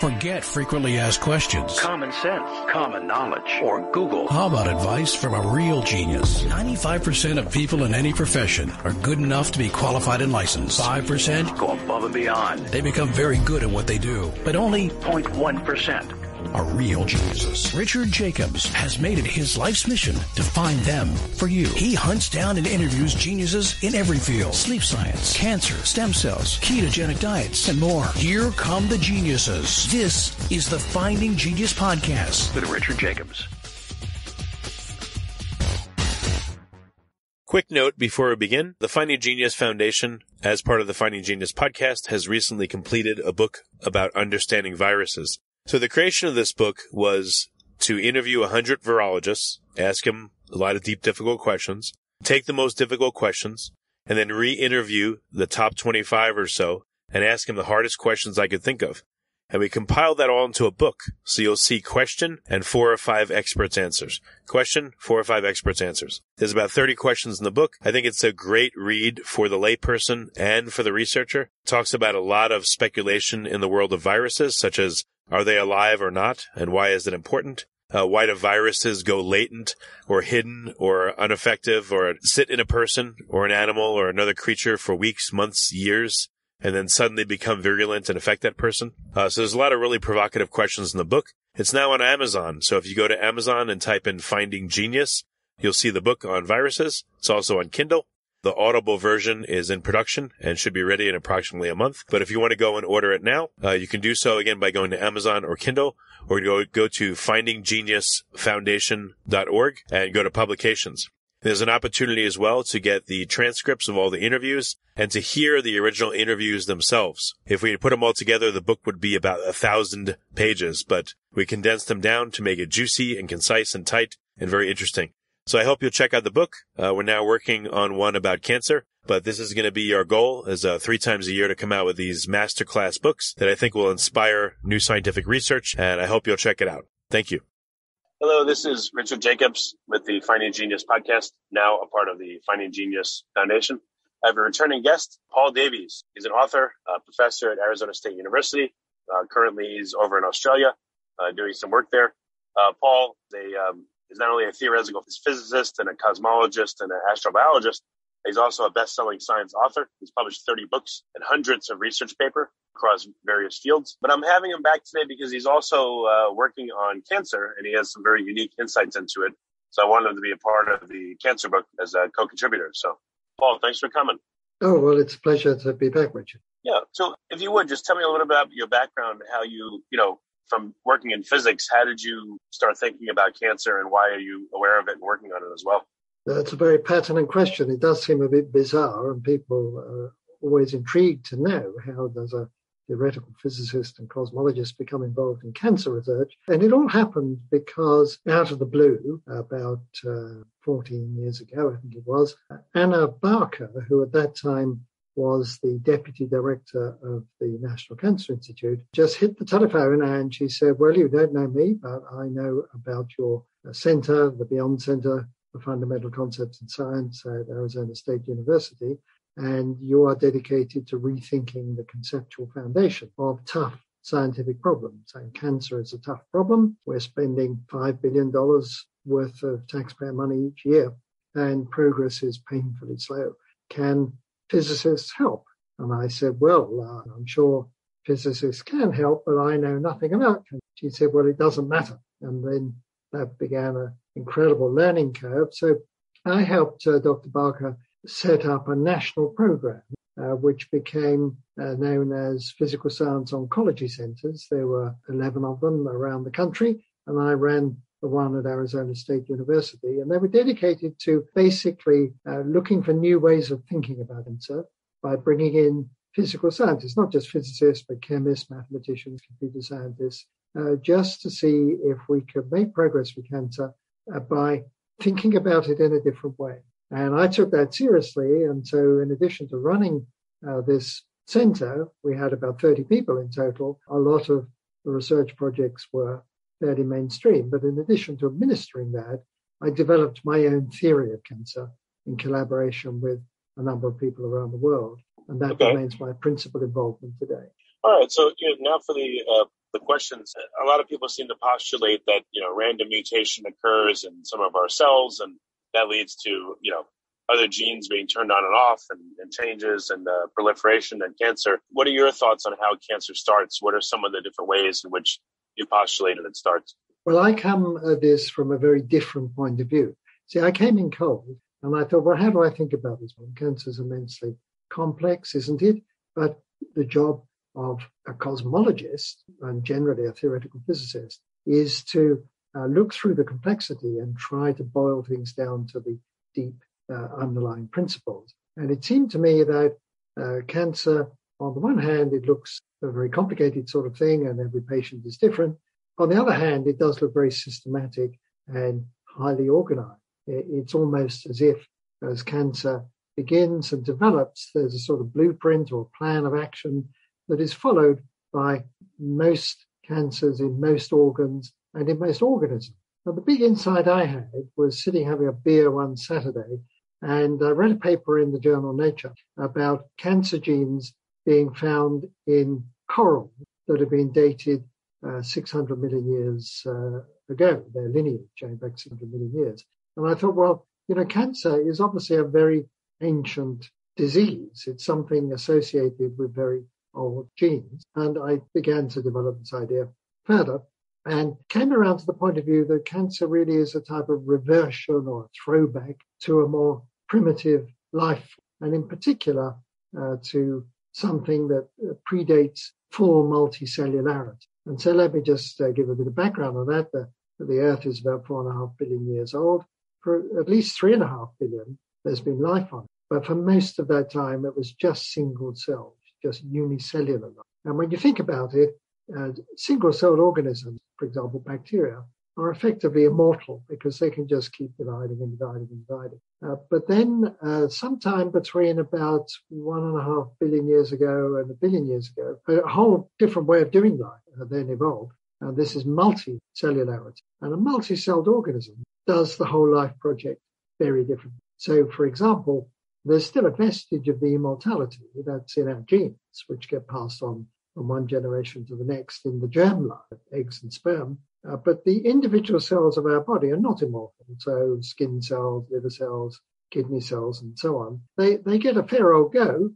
Forget frequently asked questions. Common sense, common knowledge, or Google. How about advice from a real genius? 95% of people in any profession are good enough to be qualified and licensed. 5% Go above and beyond. they become very good at what they do, but only 0.1%. are real geniuses. Richard Jacobs has made it his life's mission to find them for you. He hunts down and interviews geniuses in every field. Sleep science, cancer, stem cells, ketogenic diets, and more. Here come the geniuses. This is the Finding Genius Podcast. With Richard Jacobs. Quick note before we begin the Finding Genius Foundation, as part of the Finding Genius podcast, has recently completed a book about understanding viruses. So the creation of this book was to interview 100 virologists, ask them a lot of deep, difficult questions, take the most difficult questions, and then re-interview the top 25 or so and ask them the hardest questions I could think of. And we compiled that all into a book. So you'll see question and four or five experts answers. Question, four or five experts answers. There's about 30 questions in the book. I think it's a great read for the layperson and for the researcher. It talks about a lot of speculation in the world of viruses, such as are they alive or not? And why is it important? Uh, why do viruses go latent or hidden or ineffective or sit in a person or an animal or another creature for weeks, months, years? and then suddenly become virulent and affect that person. Uh, so there's a lot of really provocative questions in the book. It's now on Amazon. So if you go to Amazon and type in Finding Genius, you'll see the book on viruses. It's also on Kindle. The Audible version is in production and should be ready in approximately a month. But if you want to go and order it now, uh, you can do so again by going to Amazon or Kindle or go, go to findinggeniusfoundation.org and go to publications. There's an opportunity as well to get the transcripts of all the interviews and to hear the original interviews themselves. If we put them all together, the book would be about a thousand pages, but we condensed them down to make it juicy and concise and tight and very interesting. So I hope you'll check out the book. Uh, we're now working on one about cancer, but this is going to be our goal is uh, three times a year to come out with these masterclass books that I think will inspire new scientific research. And I hope you'll check it out. Thank you. Hello, this is Richard Jacobs with the Finding Genius podcast, now a part of the Finding Genius Foundation. I have a returning guest, Paul Davies. He's an author, a professor at Arizona State University. Uh, currently, he's over in Australia uh, doing some work there. Uh, Paul they, um, is not only a theoretical physicist and a cosmologist and an astrobiologist, he's also a best-selling science author. He's published 30 books and hundreds of research paper across various fields. But I'm having him back today because he's also uh, working on cancer and he has some very unique insights into it. So I wanted him to be a part of the cancer book as a co-contributor. So, Paul, thanks for coming. Oh, well, it's a pleasure to be back, Richard. Yeah. So if you would just tell me a little bit about your background, how you, you know, from working in physics, how did you start thinking about cancer and why are you aware of it and working on it as well? That's a very pertinent question. It does seem a bit bizarre, and people are always intrigued to know how does a theoretical physicist and cosmologist become involved in cancer research. And it all happened because out of the blue, about uh, 14 years ago, I think it was, Anna Barker, who at that time was the deputy director of the National Cancer Institute, just hit the telephone and she said, Well, you don't know me, but I know about your center, the Beyond Center for Fundamental Concepts in Science at Arizona State University and you are dedicated to rethinking the conceptual foundation of tough scientific problems. And cancer is a tough problem. We're spending $5 billion worth of taxpayer money each year, and progress is painfully slow. Can physicists help? And I said, Well, uh, I'm sure physicists can help, but I know nothing about. She said, Well, it doesn't matter. And then that began an incredible learning curve. So I helped uh, Dr. Barker set up a national program, uh, which became uh, known as Physical Science Oncology Centers. There were 11 of them around the country, and I ran the one at Arizona State University. And they were dedicated to basically uh, looking for new ways of thinking about cancer by bringing in physical scientists, not just physicists, but chemists, mathematicians, computer scientists, uh, just to see if we could make progress with cancer uh, by thinking about it in a different way. And I took that seriously. And so, in addition to running uh, this center, we had about 30 people in total. A lot of the research projects were fairly mainstream. But in addition to administering that, I developed my own theory of cancer in collaboration with a number of people around the world. And that Okay. remains my principal involvement today. All right. So you know, now for the uh, the questions. A lot of people seem to postulate that you know random mutation occurs in some of our cells, and that leads to you know other genes being turned on and off, and, and changes and uh, proliferation and cancer. What are your thoughts on how cancer starts? What are some of the different ways in which you postulated it starts? Well, I come at this from a very different point of view. See, I came in cold, and I thought, well, how do I think about this one? Cancer is immensely complex, isn't it? But the job of a cosmologist and generally a theoretical physicist is to uh, look through the complexity and try to boil things down to the deep uh, underlying principles. And it seemed to me that uh, cancer, on the one hand, it looks a very complicated sort of thing and every patient is different. On the other hand, it does look very systematic and highly organized. It's almost as if as cancer begins and develops, there's a sort of blueprint or plan of action that is followed by most cancers in most organs and in most organisms. Now, the big insight I had was sitting having a beer one Saturday, and I read a paper in the journal Nature about cancer genes being found in coral that have been dated uh, 600 million years uh, ago, their lineage going back 600 million years. And I thought, well, you know, cancer is obviously a very ancient disease. It's something associated with very old genes. And I began to develop this idea further and came around to the point of view that cancer really is a type of reversion or throwback to a more primitive life, and in particular uh, to something that uh, predates full multicellularity. And so let me just uh, give a bit of background on that. The, the Earth is about four and a half billion years old. For at least three and a half billion, there's been life on it. But for most of that time, it was just single cells just unicellular. And when you think about it, uh, single-celled organisms, for example, bacteria, are effectively immortal because they can just keep dividing and dividing and dividing. Uh, but then, uh, sometime between about one and a half billion years ago and a billion years ago, a whole different way of doing life then evolved. And this is multicellularity. And a multi-celled organism does the whole life project very differently. So, for example, there's still a vestige of the immortality that's in our genes, which get passed on from one generation to the next in the germline, eggs and sperm. Uh, but the individual cells of our body are not immortal. So skin cells, liver cells, kidney cells, and so on. They they get a fair old go.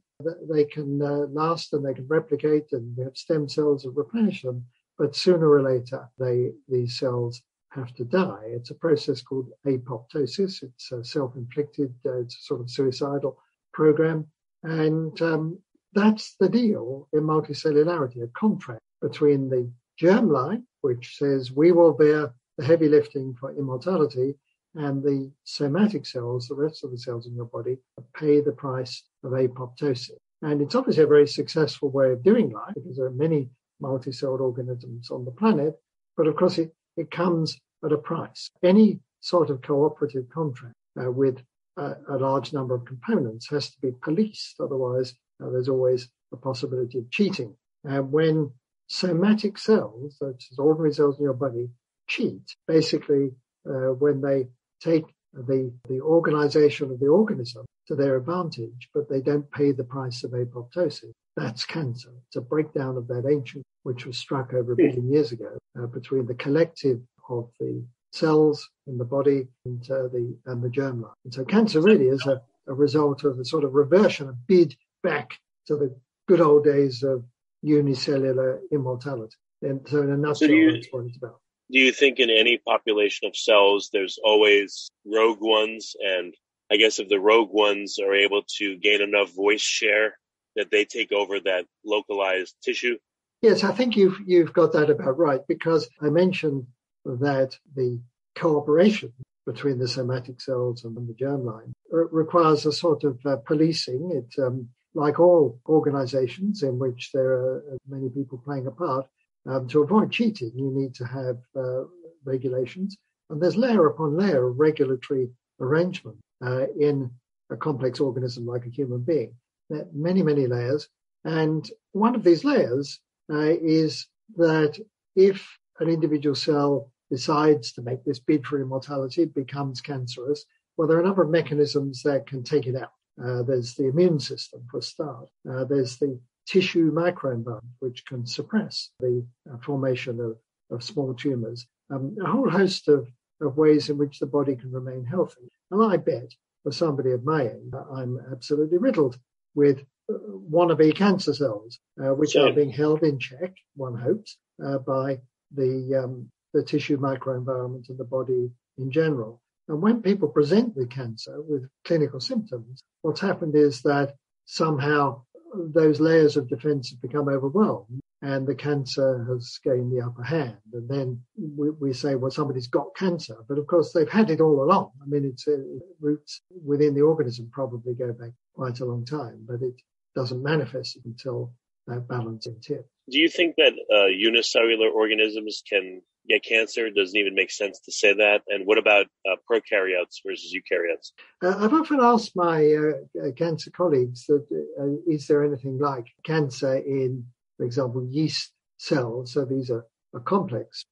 They can uh, last and they can replicate, and we have stem cells that replenish them. But sooner or later, they these cells have to die. It's a process called apoptosis. It's a self-inflicted. Uh, it's a sort of suicidal program, and um, that's the deal in multicellularity, a contract between the germline, which says we will bear the heavy lifting for immortality, and the somatic cells, the rest of the cells in your body, pay the price of apoptosis. And it's obviously a very successful way of doing life because there are many multi-celled organisms on the planet. But of course, it it comes at a price. Any sort of cooperative contract uh, with a, a, large number of components has to be policed. Otherwise, uh, there's always the possibility of cheating. And when somatic cells, such as ordinary cells in your body, cheat, basically, uh, when they take the, the organization of the organism to their advantage, but they don't pay the price of apoptosis. That's cancer. It's a breakdown of that ancient, which was struck over a billion years ago, uh, between the collective of the cells in the body and uh, the and the germline. And so cancer really is a, a result of a sort of reversion, a bid back to the good old days of unicellular immortality. And so in a nutshell, so you, that's what it's about. Do you think in any population of cells, there's always rogue ones? And I guess if the rogue ones are able to gain enough voice share that they take over that localized tissue? Yes, I think you've you've got that about right because I mentioned that the cooperation between the somatic cells and the germline requires a sort of uh, policing. It, um, like all organizations in which there are uh, many people playing a part, um, to avoid cheating, you need to have uh, regulations. And there's layer upon layer of regulatory arrangement uh, in a complex organism like a human being. There are many, many layers. And one of these layers uh, is that if an individual cell decides to make this bid for immortality, it becomes cancerous. Well, there are a number of mechanisms that can take it out. Uh, there's the immune system for a start. Uh, there's the tissue microenvironment, which can suppress the uh, formation of, of small tumors. Um, a whole host of, of ways in which the body can remain healthy. And I bet for somebody of my age, I'm absolutely riddled with uh, wannabe cancer cells, uh, which are being held in check, one hopes, uh, by the, um, the tissue microenvironment of the body in general. And when people present with cancer with clinical symptoms, what's happened is that somehow those layers of defense have become overwhelmed and the cancer has gained the upper hand. And then we, we say, well, somebody's got cancer, but of course they've had it all along. I mean, its uh, roots within the organism probably go back quite a long time, but it doesn't manifest until that balance is tip. Do you think that uh, unicellular organisms can get cancer? Doesn't even make sense to say that. And what about uh, prokaryotes versus eukaryotes? Uh, I've often asked my uh, uh, cancer colleagues that uh, is there anything like cancer in, for example, yeast cells? So these are, are complex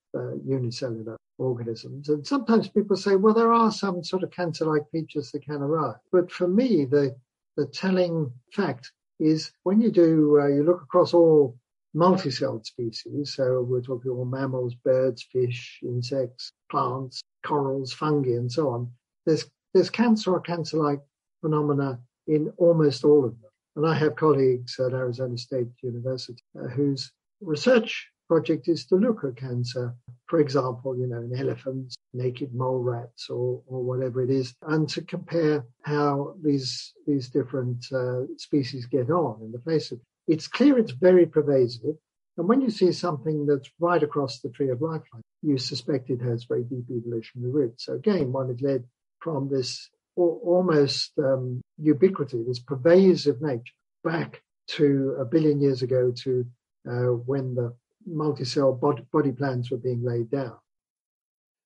unicellular organisms. And sometimes people say, well, there are some sort of cancer-like features that can arise. But for me, the the telling fact is when you do, you look across all multi-celled species. So we're talking all mammals, birds, fish, insects, plants, corals, fungi, and so on. There's there's cancer or cancer-like phenomena in almost all of them. And I have colleagues at Arizona State University uh, whose research project is to look at cancer, for example, you know, in elephants, naked mole rats, or, or whatever it is, and to compare how these these different uh, species get on in the face of it's clear it's very pervasive. And when you see something that's right across the tree of life, you suspect it has very deep evolutionary roots. So again, one is led from this almost um, ubiquity, this pervasive nature, back to a billion years ago to uh, when the multi-cell body, body plans were being laid down.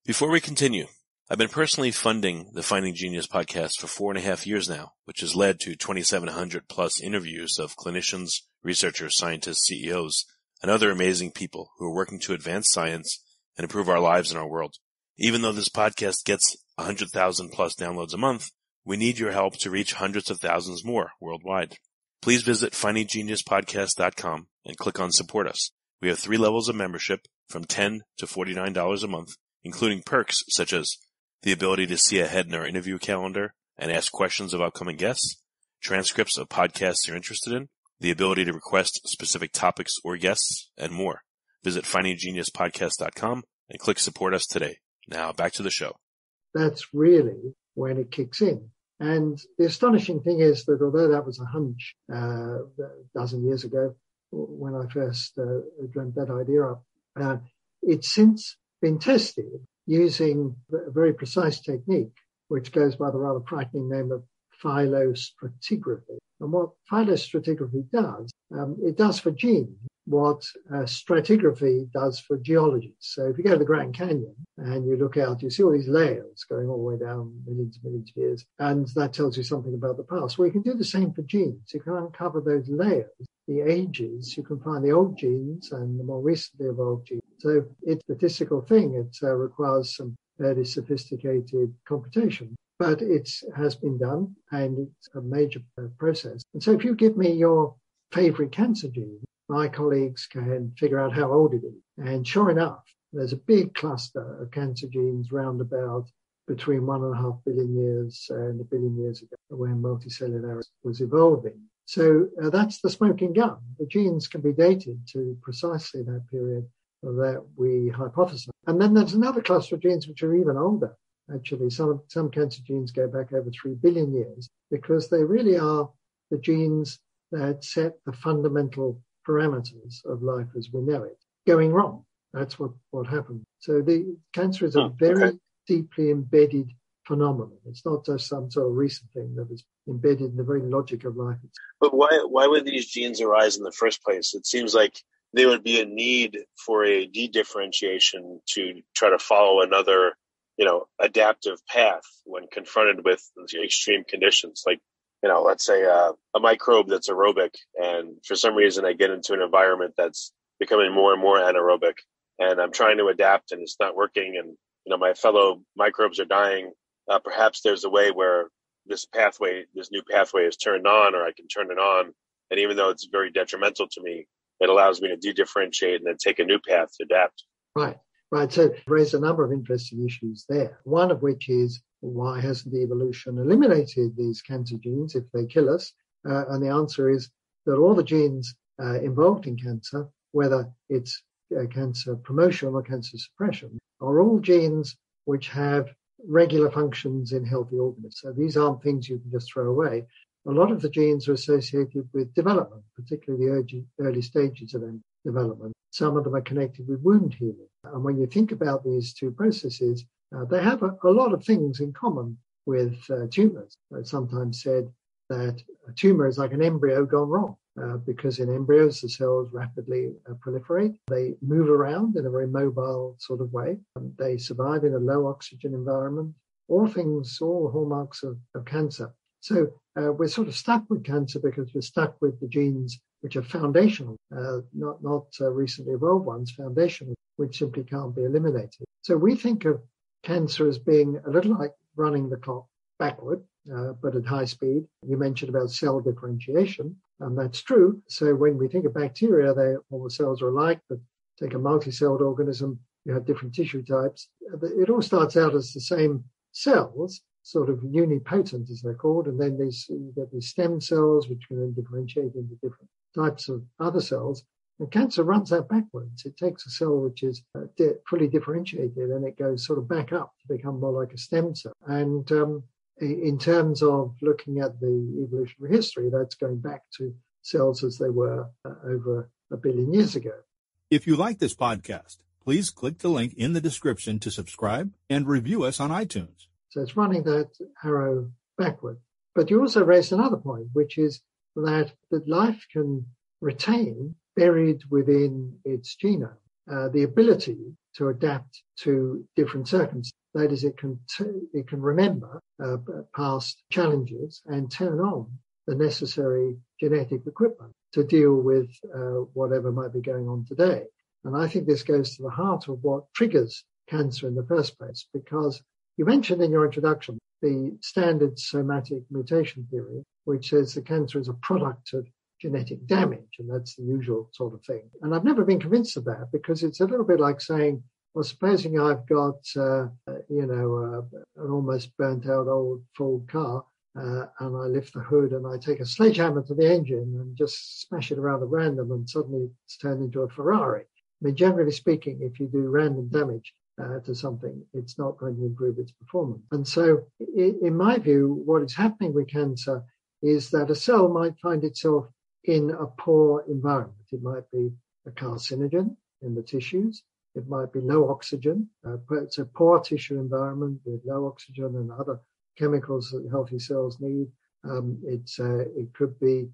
Before we continue, I've been personally funding the Finding Genius podcast for four and a half years now, which has led to 2,700 plus interviews of clinicians, researchers, scientists, CEOs, and other amazing people who are working to advance science and improve our lives and our world. Even though this podcast gets 100,000 plus downloads a month, we need your help to reach hundreds of thousands more worldwide. Please visit findinggeniuspodcast.com and click on support us. We have three levels of membership from 10 to $49 a month, including perks such as the ability to see ahead in our interview calendar and ask questions of upcoming guests, transcripts of podcasts you're interested in, the ability to request specific topics or guests, and more. Visit findinggeniuspodcast.com and click support us today. Now back to the show. That's really when it kicks in. And the astonishing thing is that although that was a hunch uh, a dozen years ago when I first uh, dreamt that idea up, uh, it's since been tested using a very precise technique, which goes by the rather frightening name of phylostratigraphy. And what phylostratigraphy does, um, it does for genes what uh, stratigraphy does for geologists. So if you go to the Grand Canyon and you look out, you see all these layers going all the way down millions and millions of years, and that tells you something about the past. Well, you can do the same for genes. You can uncover those layers, the ages. You can find the old genes and the more recently evolved genes. So it's a statistical thing. It uh, requires some fairly sophisticated computation but it has been done and it's a major process. And so if you give me your favorite cancer gene, my colleagues can figure out how old it is. And sure enough, there's a big cluster of cancer genes round about between one and a half billion years and a billion years ago when multicellular was evolving. So uh, that's the smoking gun. The genes can be dated to precisely that period that we hypothesize. And then there's another cluster of genes which are even older. Actually, some, some cancer genes go back over 3 billion years because they really are the genes that set the fundamental parameters of life as we know it going wrong. That's what, what happened. So the cancer is a oh, very okay. deeply embedded phenomenon. It's not just some sort of recent thing that is embedded in the very logic of life. But why why would these genes arise in the first place? It seems like there would be a need for a de-differentiation to try to follow another, you know, adaptive path when confronted with extreme conditions. Like you know, let's say uh, a microbe that's aerobic, and for some reason I get into an environment that's becoming more and more anaerobic, and I'm trying to adapt, and it's not working, and you know, my fellow microbes are dying. Uh, perhaps there's a way where this pathway, this new pathway, is turned on, or I can turn it on, And even though it's very detrimental to me, it allows me to de-differentiate and then take a new path to adapt. Right, right. So raised a number of interesting issues there. One of which is why hasn't the evolution eliminated these cancer genes if they kill us? Uh, and the answer is that all the genes uh, involved in cancer, whether it's uh, cancer promotion or cancer suppression, are all genes which have regular functions in healthy organisms. So these aren't things you can just throw away. A lot of the genes are associated with development, particularly the early, early stages of development. Some of them are connected with wound healing. And when you think about these two processes, uh, they have a, a, lot of things in common with uh, tumors. It's sometimes said that a tumor is like an embryo gone wrong. Uh, because in embryos the cells rapidly uh, proliferate. They move around in a very mobile sort of way. Um, they survive in a low oxygen environment. All things, all hallmarks of, of cancer. So uh, we're sort of stuck with cancer because we're stuck with the genes which are foundational, uh, not not uh, recently evolved ones, foundational, which simply can't be eliminated. So we think of cancer as being a little like running the clock backward, uh, but at high speed. You mentioned about cell differentiation, and that's true. So when we think of bacteria, they all the cells are alike, but take a multi-celled organism, you have different tissue types. It all starts out as the same cells, sort of unipotent as they're called, and then these you get these stem cells which can then differentiate into different types of other cells. And cancer runs that backwards. It takes a cell which is uh, di- fully differentiated and it goes sort of back up to become more like a stem cell. And um, in terms of looking at the evolutionary history, that's going back to cells as they were uh, over a billion years ago. If you like this podcast, please click the link in the description to subscribe and review us on iTunes. So it's running that arrow backward. But you also raised another point, which is that, that life can retain buried within its genome uh, the ability to adapt to different circumstances. That is, it can t- it can remember uh, past challenges and turn on the necessary genetic equipment to deal with uh, whatever might be going on today. And I think this goes to the heart of what triggers cancer in the first place, because you mentioned in your introduction the standard somatic mutation theory, which says the cancer is a product of genetic damage, and that's the usual sort of thing. And I've never been convinced of that because it's a little bit like saying, well, supposing I've got, uh, you know, uh, an almost burnt out old Ford car, uh, and I lift the hood and I take a sledgehammer to the engine and just smash it around at random, and suddenly it's turned into a Ferrari. I mean, generally speaking, if you do random damage, uh, to something, it's not going to improve its performance. And so, in, my view, what is happening with cancer is that a cell might find itself in a poor environment. It might be a carcinogen in the tissues. It might be low oxygen. Uh, it's a poor tissue environment with low oxygen and other chemicals that healthy cells need. Um, it's, uh, it could be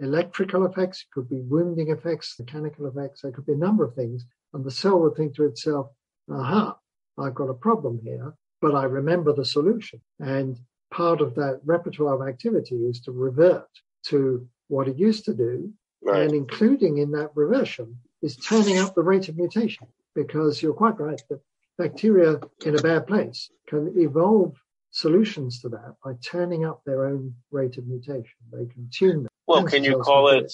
electrical effects, it could be wounding effects, mechanical effects. There could be a number of things. And the cell would think to itself, aha, I've got a problem here, but I remember the solution. And part of that repertoire of activity is to revert to what it used to do. Right. And including in that reversion is turning up the rate of mutation because you're quite right that bacteria in a bad place can evolve solutions to that by turning up their own rate of mutation. They can tune them. Well, can you call it,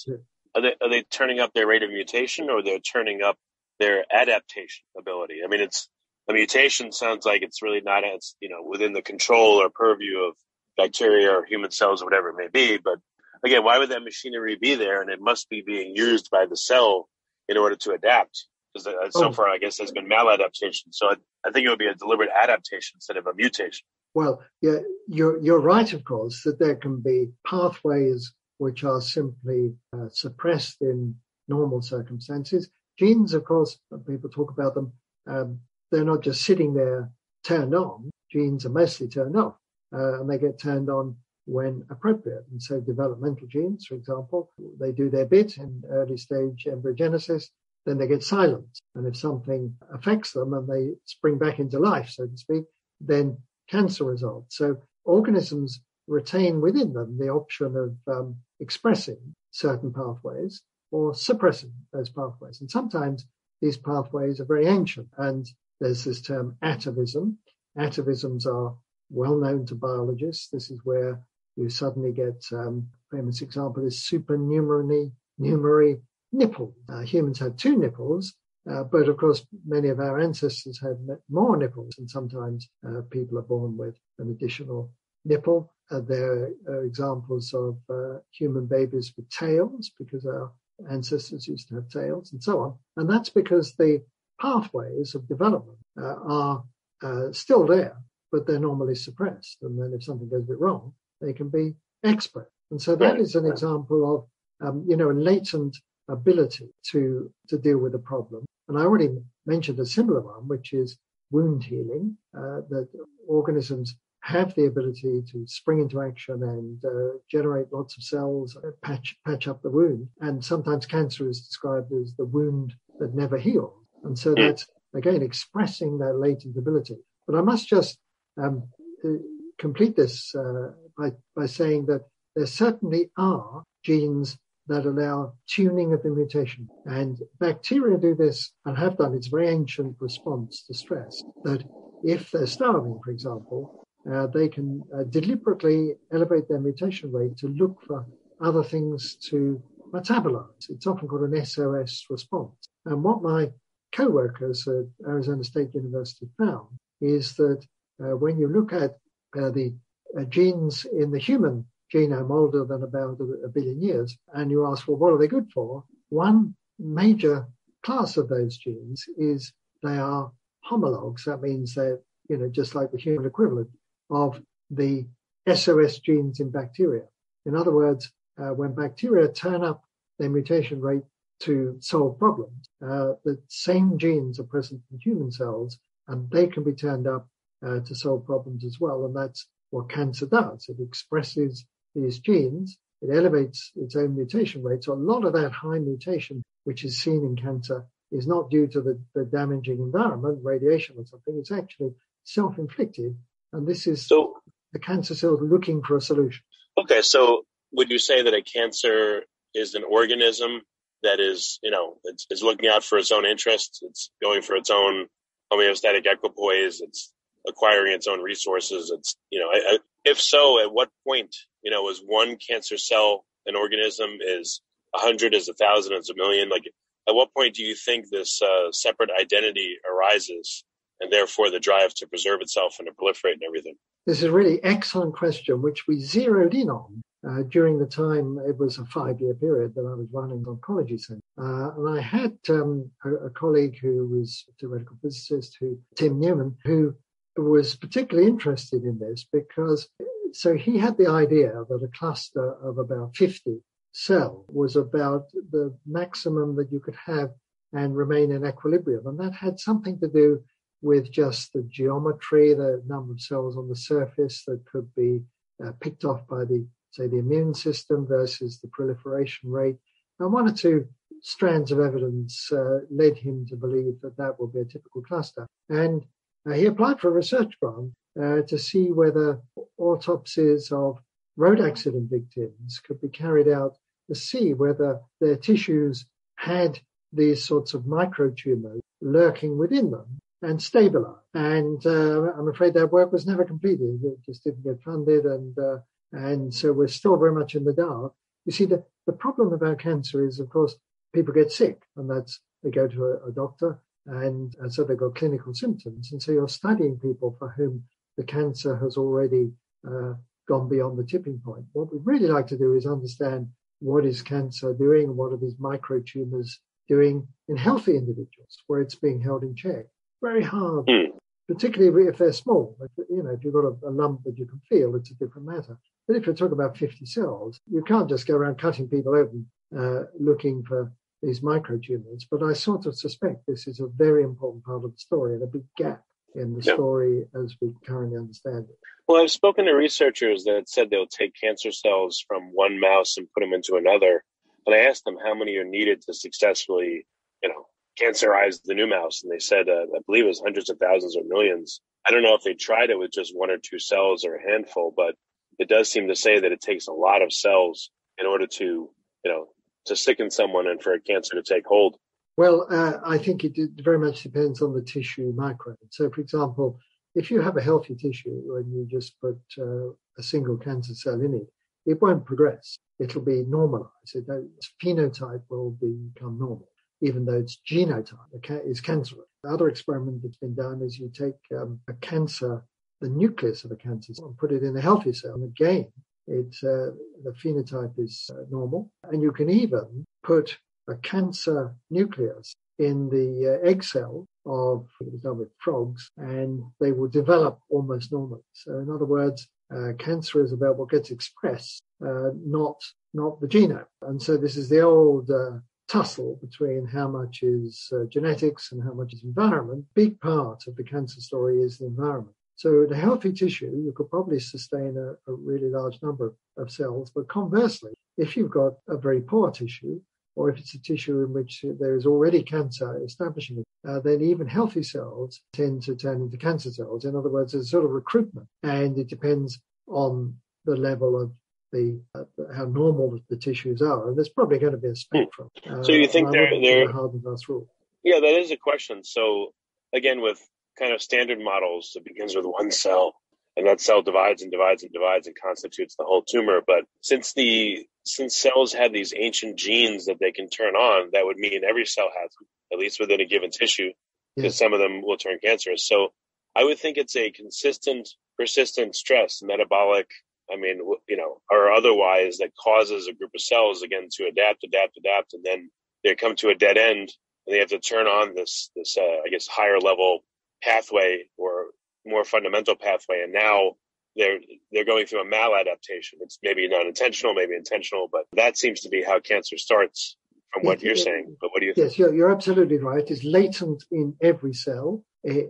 are they, are they turning up their rate of mutation or they're turning up their adaptation ability? I mean, it's, a mutation sounds like it's really not as, you know, within the control or purview of bacteria or human cells or whatever it may be. But again, why would that machinery be there? And it must be being used by the cell in order to adapt because uh, so oh. far, I guess, there's been maladaptation. So I, I, think it would be a deliberate adaptation instead of a mutation. Well, yeah, you're you're right, of course, that there can be pathways which are simply uh, suppressed in normal circumstances. Genes, of course, people talk about them. Um, they're not just sitting there turned on. Genes are mostly turned off, uh, and they get turned on when appropriate. And so, developmental genes, for example, they do their bit in early stage embryogenesis then they get silenced. And if something affects them and they spring back into life, so to speak, then cancer results. So organisms retain within them the option of um, expressing certain pathways or suppressing those pathways. And sometimes these pathways are very ancient. And there's this term atavism. Atavisms are well known to biologists. This is where you suddenly get um, famous example is supernumerary numerary nipple. Uh, humans have two nipples, uh, but of course, many of our ancestors had more nipples, and sometimes uh, people are born with an additional nipple. Uh, there are examples of uh, human babies with tails because our ancestors used to have tails, and so on. And that's because the pathways of development uh, are still there, but they're normally suppressed. And then if something goes a bit wrong, they can be expert. And so that is an example of, um, you know, a latent ability to, to deal with a problem. And I already mentioned a similar one, which is wound healing, uh, that organisms have the ability to spring into action and uh, generate lots of cells, uh, patch, patch up the wound. And sometimes cancer is described as the wound that never heals. And so that's, again, expressing that latent ability. But I must just um, uh, complete this uh, by, by saying that there certainly are genes that allow tuning of the mutation. And bacteria do this and have done. It's a very ancient response to stress that if they're starving, for example, uh, they can uh, deliberately elevate their mutation rate to look for other things to metabolize. It's often called an SOS response. And what my co-workers at Arizona State University found is that uh, when you look at uh, the uh, genes in the human genome older than about a, a billion years, and you ask, well, what are they good for? One major class of those genes is they are homologs. That means they're, you know, just like the human equivalent of the SOS genes in bacteria. In other words, uh, when bacteria turn up their mutation rate to solve problems, uh, the same genes are present in human cells and they can be turned up uh, to solve problems as well. And that's what cancer does. It expresses these genes, it elevates its own mutation rate. So a lot of that high mutation, which is seen in cancer, is not due to the, the damaging environment, radiation or something. It's actually self-inflicted. And this is so, the cancer cells looking for a solution. Okay. So would you say that a cancer is an organism that is, you know, it's, it's looking out for its own interests. It's going for its own homeostatic equipoise. It's acquiring its own resources. It's, you know, I, I, if so, at what point, you know, is one cancer cell an organism? Is a hundred? Is a thousand? Is a million? Like, at what point do you think this uh, separate identity arises, and therefore the drive to preserve itself and to proliferate and everything? This is a really excellent question, which we zeroed in on uh, during the time it was a five-year period that I was running the oncology center, uh, and I had um, a, a, colleague who was a theoretical physicist, who Tim Newman, who was particularly interested in this because so he had the idea that a cluster of about 50 cells was about the maximum that you could have and remain in equilibrium. And that had something to do with just the geometry, the number of cells on the surface that could be uh, picked off by the, say, the immune system versus the proliferation rate. And one or two strands of evidence uh, led him to believe that that would be a typical cluster. And uh, he applied for a research grant uh, to see whether autopsies of road accident victims could be carried out to see whether their tissues had these sorts of microtumors lurking within them and stabilize. And uh, I'm afraid that work was never completed. It just didn't get funded, and uh, and so we're still very much in the dark. You see, the, the problem about cancer is, of course, people get sick, and that's they go to a, a doctor, and, and so they've got clinical symptoms. And so you're studying people for whom the cancer has already uh, gone beyond the tipping point. What we'd really like to do is understand what is cancer doing what are these microtumors doing in healthy individuals where it's being held in check. Very hard, mm. particularly if they're small. If, you know, if you've got a, a lump that you can feel, it's a different matter. But if you're talking about 50 cells, you can't just go around cutting people open uh, looking for these microtumors. But I sort of suspect this is a very important part of the story and a big gap in the yeah. story as we currently understand it. Well, I've spoken to researchers that said they'll take cancer cells from one mouse and put them into another. And I asked them how many are needed to successfully, you know, cancerize the new mouse. And they said, uh, I believe it was hundreds of thousands or millions. I don't know if they tried it with just one or two cells or a handful, but it does seem to say that it takes a lot of cells in order to, you know, to sicken someone and for a cancer to take hold? Well, uh, I think it very much depends on the tissue microbe. So, for example, if you have a healthy tissue and you just put uh, a single cancer cell in it, it won't progress. It'll be normalized. its phenotype will become normal, even though its genotype is cancerous. The other experiment that's been done is you take um, a cancer, the nucleus of a cancer cell, and put it in a healthy cell. And again, it, uh, the phenotype is uh, normal. And you can even put a cancer nucleus in the uh, egg cell of, with frogs, and they will develop almost normally. So in other words, uh, cancer is about what gets expressed, uh, not not the genome. And so this is the old uh, tussle between how much is uh, genetics and how much is environment. Big part of the cancer story is the environment. So in a healthy tissue, you could probably sustain a, a really large number of cells. But conversely, if you've got a very poor tissue, or if it's a tissue in which there is already cancer establishing, uh, then even healthy cells tend to turn into cancer cells. In other words, it's sort of recruitment, and it depends on the level of the uh, how normal the tissues are, and there's probably going to be a spectrum. Uh, so you think they're they're hard and fast rule? Yeah, that is a question. So again, with kind of standard models, it begins with one cell, and that cell divides and divides and divides and constitutes the whole tumor. But since the since cells have these ancient genes that they can turn on, that would mean every cell has them, at least within a given tissue, because some of them will turn cancerous. So I would think it's a consistent, persistent stress, metabolic, I mean, you know, or otherwise that causes a group of cells again to adapt, adapt, adapt, and then they come to a dead end and they have to turn on this, this, uh, I guess, higher level pathway or more fundamental pathway. And now they're they're going through a maladaptation. It's maybe not intentional, maybe intentional, but that seems to be how cancer starts from what you're saying. But what do you think? Yes, you're, you're absolutely right. It's latent in every cell.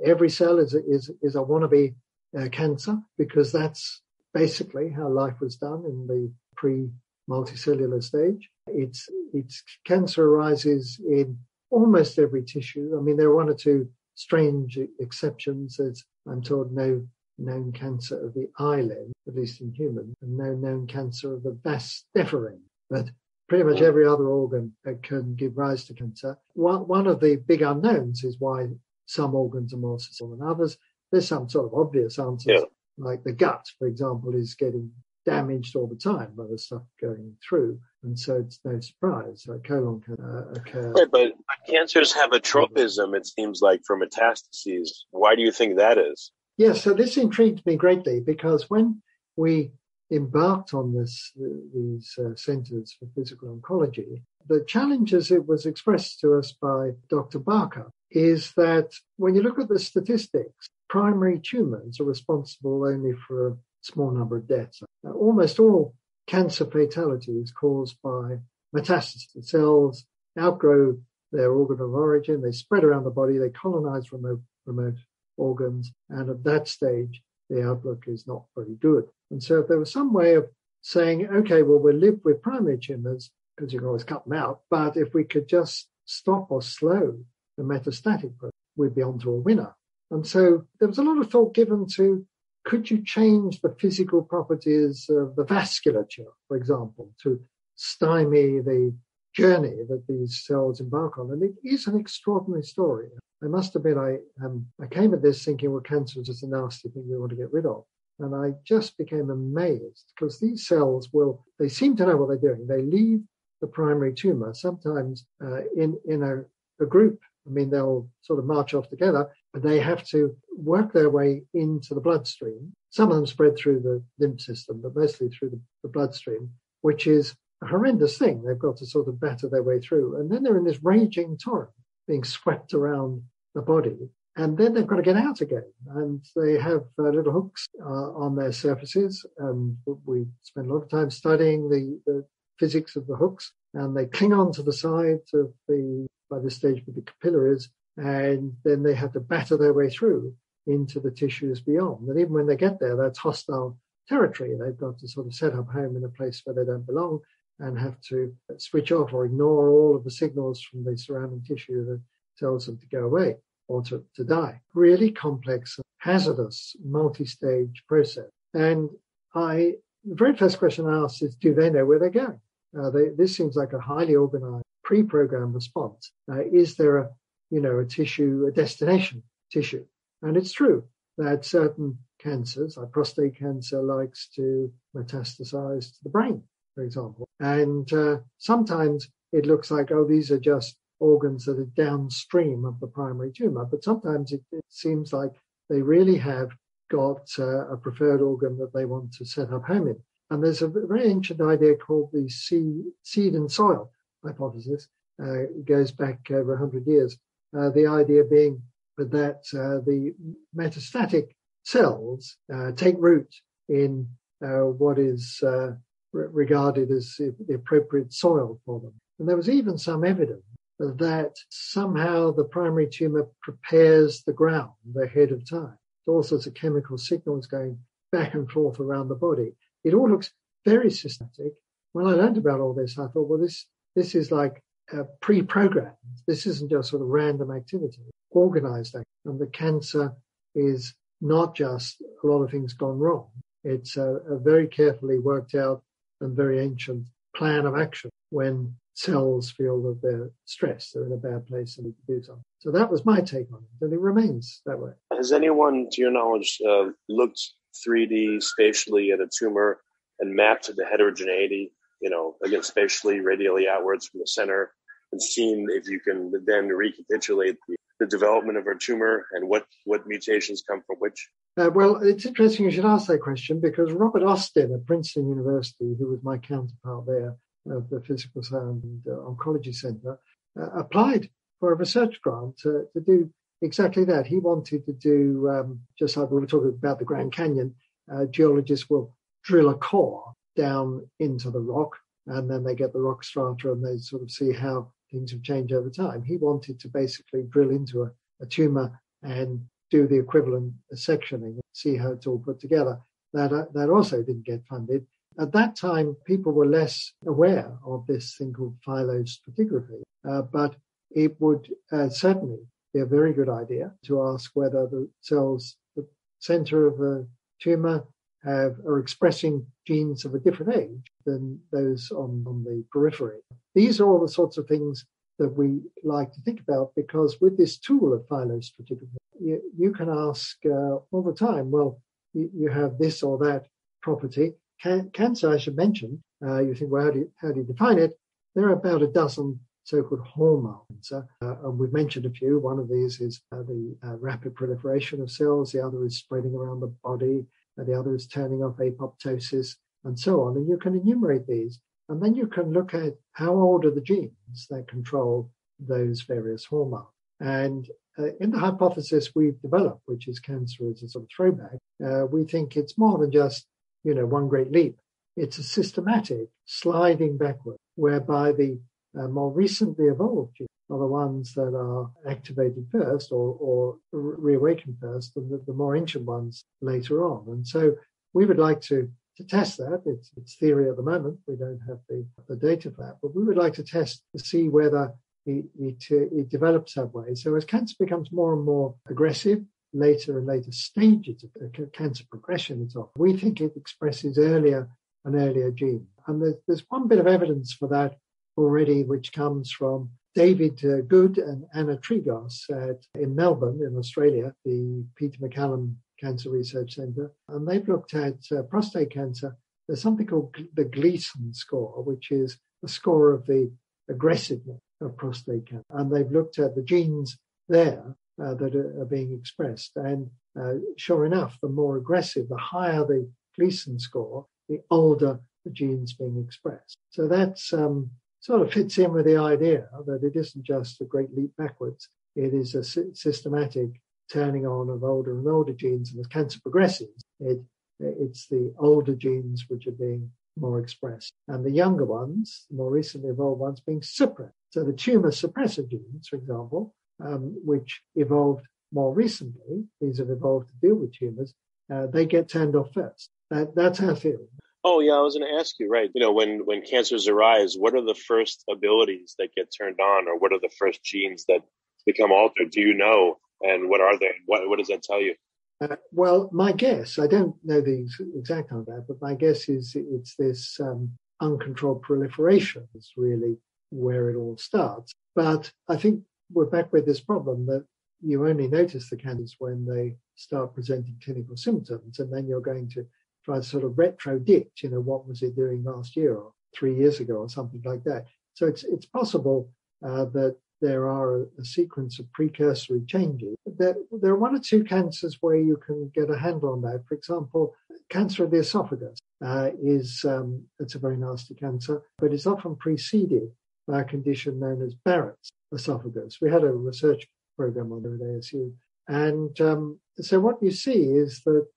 Every cell is a, is is a wannabe uh, cancer because that's basically how life was done in the pre multicellular stage. It's it's cancer arises in almost every tissue. I mean, there are one or two strange exceptions. There's, I'm told, no known cancer of the eyelid, at least in humans, and no known cancer of the vas deferens. But pretty much every other organ that can give rise to cancer. One, one of the big unknowns is why some organs are more susceptible than others. There's some sort of obvious answers, yeah. Like the gut, for example, is getting damaged all the time by the stuff going through. And so it's no surprise that colon can uh, occur. Right, but cancers have a tropism, it seems like, for metastases. Why do you think that is? Yes, so this intrigued me greatly because when we embarked on this these uh, centers for physical oncology, the challenge as it was expressed to us by Dr. Barker is that when you look at the statistics, primary tumors are responsible only for a small number of deaths. Now, almost all cancer fatality is caused by metastasis. The cells outgrow their organ of origin, they spread around the body, they colonize remote, remote organs. And at that stage, the outlook is not very good. And so if there was some way of saying, okay, well, we'll live with primary tumors because you can always cut them out. But if we could just stop or slow the metastatic process, we'd be on to a winner. And so there was a lot of thought given to could you change the physical properties of the vasculature, for example, to stymie the journey that these cells embark on? And it is an extraordinary story. I must admit, I um, I came at this thinking, well, cancer is just a nasty thing we want to get rid of, and I just became amazed because these cells will they seem to know what they're doing. They leave the primary tumor sometimes uh, in in a, a group. I mean, they'll sort of march off together, they have to work their way into the bloodstream. Some of them spread through the lymph system, but mostly through the, the bloodstream, which is a horrendous thing. They've got to sort of batter their way through, and then they're in this raging torrent being swept around the body. And then they've got to get out again. And they have uh, little hooks uh, on their surfaces. And we spend a lot of time studying the, the physics of the hooks. And they cling on to the sides of the, by this stage, with the capillaries. And then they have to batter their way through into the tissues beyond. And even when they get there, that's hostile territory. They've got to sort of set up home in a place where they don't belong and have to switch off or ignore all of the signals from the surrounding tissue that tells them to go away or to, to die. Really complex, hazardous, multi-stage process. And I, the very first question I asked is, do they know where they're going? Uh, they, this seems like a highly organized, pre-programmed response. Uh, is there a, you know, a tissue, a destination tissue? And it's true. that certain cancers, like prostate cancer, likes to metastasize to the brain, for example. And uh, sometimes it looks like, oh, these are just organs that are downstream of the primary tumor, but sometimes it, it seems like they really have got uh, a preferred organ that they want to set up home in. And there's a very ancient idea called the seed, seed and soil hypothesis. Uh, it goes back over 100 years. Uh, the idea being that uh, the metastatic cells uh, take root in uh, what is uh, re- regarded as the appropriate soil for them. And there was even some evidence that somehow the primary tumor prepares the ground ahead of time. All sorts of chemical signals going back and forth around the body. It all looks very systematic. When I learned about all this, I thought, well, this this is like uh, pre-programmed. This isn't just sort of random activity, organized activity. And the cancer is not just a lot of things gone wrong. It's a, a very carefully worked out and very ancient plan of action when cells feel that they're stressed, they're in a bad place and need to do something. So that was my take on it, and it remains that way. Has anyone, to your knowledge, uh, looked 3D spatially at a tumor and mapped the heterogeneity, you know, again, spatially, radially outwards from the center, and seen if you can then recapitulate the, the development of a tumor and what, what mutations come from which? Uh, well, it's interesting you should ask that question because Robert Austin at Princeton University, who was my counterpart there at the Physical Science and uh, Oncology Center, uh, applied for a research grant to, to do exactly that. He wanted to do, um, just like we were talking about the Grand Canyon, uh, geologists will drill a core down into the rock and then they get the rock strata and they sort of see how things have changed over time. He wanted to basically drill into a, a tumor and do the equivalent sectioning, see how it's all put together. That, uh, that also didn't get funded. At that time, people were less aware of this thing called phylostratigraphy, uh, but it would uh, certainly be a very good idea to ask whether the cells, the center of a tumor, have are expressing genes of a different age than those on, on the periphery. These are all the sorts of things that we like to think about because with this tool of phylostratigraphy, you, you can ask uh, all the time, well, you, you, have this or that property. Can, cancer, I should mention, uh, you think, well, how do you, how do you define it? There are about a dozen so-called hallmarks. Uh, and we've mentioned a few. One of these is uh, the uh, rapid proliferation of cells. The other is spreading around the body. The other is turning off apoptosis and so on. And you can enumerate these. And then you can look at how old are the genes that control those various hallmarks. And uh, in the hypothesis we've developed, which is cancer as a sort of throwback, uh, we think it's more than just, you know, one great leap. It's a systematic sliding backward whereby the uh, more recently evolved genes are the ones that are activated first or, or reawakened first, and the, the, more ancient ones later on. And so we would like to, to test that. It's, it's theory at the moment. We don't have the, the data for that, but we would like to test to see whether it, it, uh, it develops that way. So as cancer becomes more and more aggressive, later and later stages of uh, cancer progression itself, we think it expresses earlier and earlier genes. And there's, there's one bit of evidence for that already, which comes from David uh, Goode and Anna Trigos at, in Melbourne, in Australia, the Peter MacCallum Cancer Research Centre. And they've looked at uh, prostate cancer. There's something called the Gleason score, which is a score of the aggressiveness of prostate cancer. And they've looked at the genes there uh, that are, are, being expressed. And uh, sure enough, the more aggressive, the higher the Gleason score, the older the genes being expressed. So that's um, sort of fits in with the idea that it isn't just a great leap backwards. It is a systematic turning on of older and older genes. And as cancer progresses, it, it's the older genes which are being more expressed and the younger ones, the more recently evolved ones being suppressed. So the tumor suppressor genes, for example, um, which evolved more recently, these have evolved to deal with tumors, uh, they get turned off first. That, that's our theory. Oh yeah, I was going to ask you, right? You know, when when cancers arise, what are the first abilities that get turned on, or what are the first genes that become altered? Do you know, and what are they? What what does that tell you? Uh, well, my guess, I don't know the exact on that, but my guess is it's this um, uncontrolled proliferation is really where it all starts. But I think we're back with this problem that you only notice the cancers when they start presenting clinical symptoms, and then you're going to try to sort of retrodict, you know, what was it doing last year or three years ago or something like that. So it's it's possible uh, that there are a, a, sequence of precursory changes. There, there are one or two cancers where you can get a handle on that. For example, cancer of the esophagus uh, is um, it's a very nasty cancer, but it's often preceded by a condition known as Barrett's esophagus. We had a research program on it at ASU, and um, so what you see is that,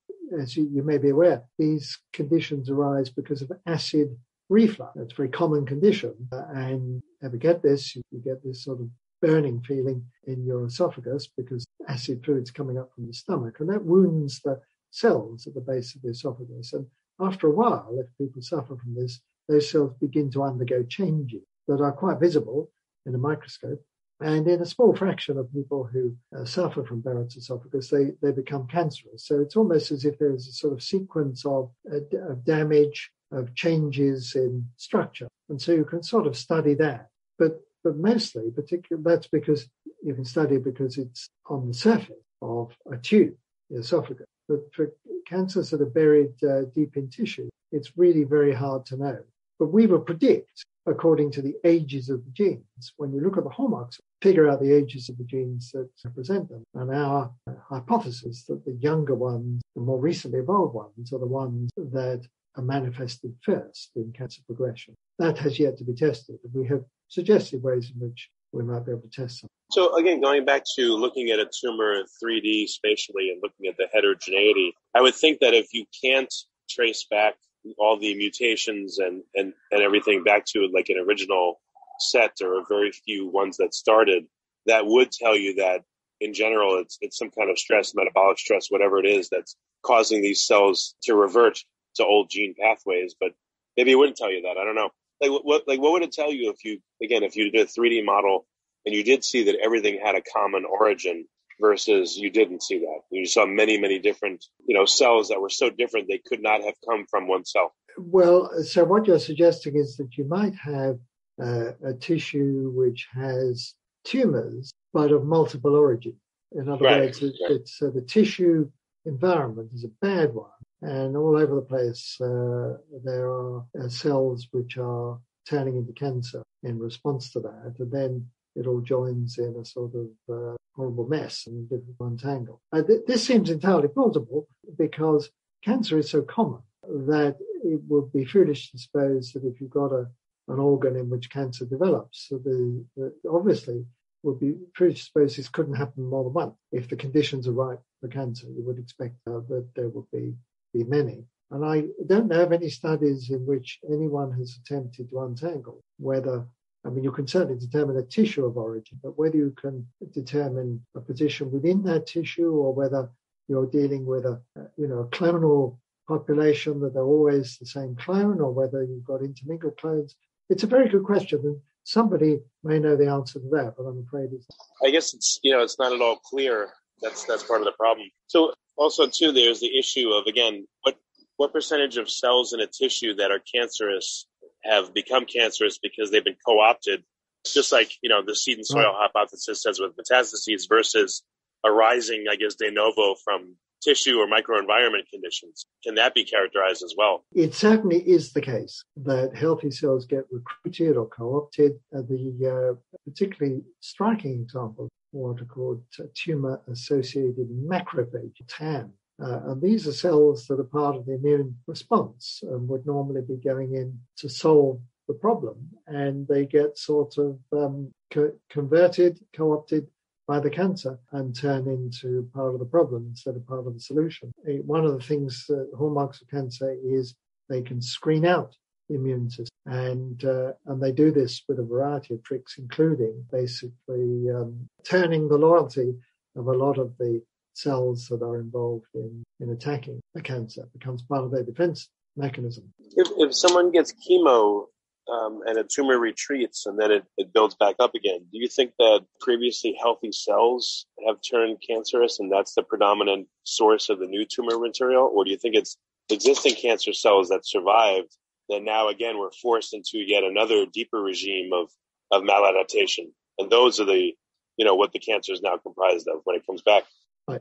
as you, you may be aware, these conditions arise because of acid reflux. It's a very common condition. And ever get this, you, you, get this sort of burning feeling in your esophagus because acid fluid's coming up from the stomach. And that wounds the cells at the base of the esophagus. And after a while, if people suffer from this, those cells begin to undergo changes that are quite visible in a microscope. And in a small fraction of people who uh, suffer from Barrett's esophagus, they, they become cancerous. So it's almost as if there's a sort of sequence of, uh, of damage of changes in structure. And so you can sort of study that. But but mostly, particularly, that's because you can study because it's on the surface of a tube, the esophagus. But for cancers that are buried uh, deep in tissue, it's really very hard to know. But we will predict, according to the ages of the genes, when you look at the hallmarks, figure out the ages of the genes that represent them. And our hypothesis that the younger ones, the more recently evolved ones, are the ones that are manifested first in cancer progression. That has yet to be tested. We have suggested ways in which we might be able to test them. So again, going back to looking at a tumor 3D spatially and looking at the heterogeneity, I would think that if you can't trace back all the mutations and, and, and everything back to like an original set or a very few ones that started, that would tell you that in general, it's, it's some kind of stress, metabolic stress, whatever it is that's causing these cells to revert to old gene pathways, but maybe it wouldn't tell you that. I don't know. Like what, like what would it tell you if you, again, if you did a 3D model and you did see that everything had a common origin versus you didn't see that. You saw many, many different, you know, cells that were so different they could not have come from one cell. Well, so what you're suggesting is that you might have uh, a tissue which has tumors, but of multiple origin. In other right, words, it, right. it's uh, the tissue environment is a bad one, and all over the place, uh, there are uh, cells which are turning into cancer in response to that. And then it all joins in a sort of uh, horrible mess and difficult untangle. Uh, th- this seems entirely plausible because cancer is so common that it would be foolish to suppose that if you've got a, an organ in which cancer develops, so the, the obviously would be foolish to suppose this couldn't happen more than once. If the conditions are right for cancer, you would expect uh, that there would be be many. And I don't know of any studies in which anyone has attempted to untangle whether, I mean, you can certainly determine a tissue of origin, but whether you can determine a position within that tissue or whether you're dealing with a, you know, a clonal population that they're always the same clone or whether you've got intermingled clones. It's a very good question. And somebody may know the answer to that, but I'm afraid it's. I guess it's, you know, it's not at all clear. That's, that's part of the problem. So also too there's the issue of again what what percentage of cells in a tissue that are cancerous have become cancerous because they've been co-opted just like you know the seed and soil right. hypothesis says with metastases versus arising i guess de novo from tissue or microenvironment conditions can that be characterized as well it certainly is the case that healthy cells get recruited or co-opted uh, the uh, particularly striking example what are called tumor associated macrophage, TAM. Uh, and these are cells that are part of the immune response and would normally be going in to solve the problem. And they get sort of um, co- converted, co opted by the cancer and turn into part of the problem instead of part of the solution. One of the things, uh, hallmarks of cancer is they can screen out the immune system. And, uh, and they do this with a variety of tricks, including basically um, turning the loyalty of a lot of the cells that are involved in, in attacking the cancer it becomes part of their defense mechanism. If, if someone gets chemo um, and a tumor retreats and then it, it builds back up again, do you think that previously healthy cells have turned cancerous and that's the predominant source of the new tumor material? Or do you think it's existing cancer cells that survived then now again we're forced into yet another deeper regime of, of maladaptation. And those are the you know, what the cancer is now comprised of when it comes back?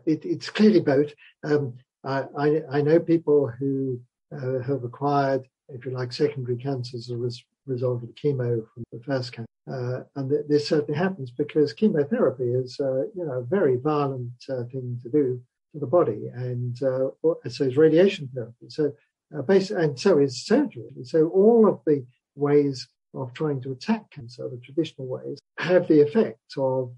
It, it's clearly both. Um, I, I, I, know people who uh, have acquired, if you like, secondary cancers as a result of chemo from the first cancer. Uh, and th- this certainly happens because chemotherapy is, uh, you know, a very violent uh, thing to do to the body, and uh, so is radiation therapy. So, uh, base, and so is surgery. So all of the ways of trying to attack cancer, the traditional ways, have the effect of